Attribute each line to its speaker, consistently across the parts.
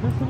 Speaker 1: Thank you.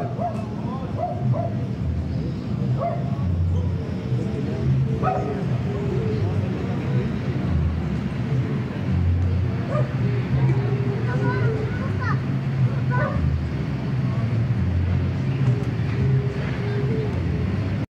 Speaker 2: Right.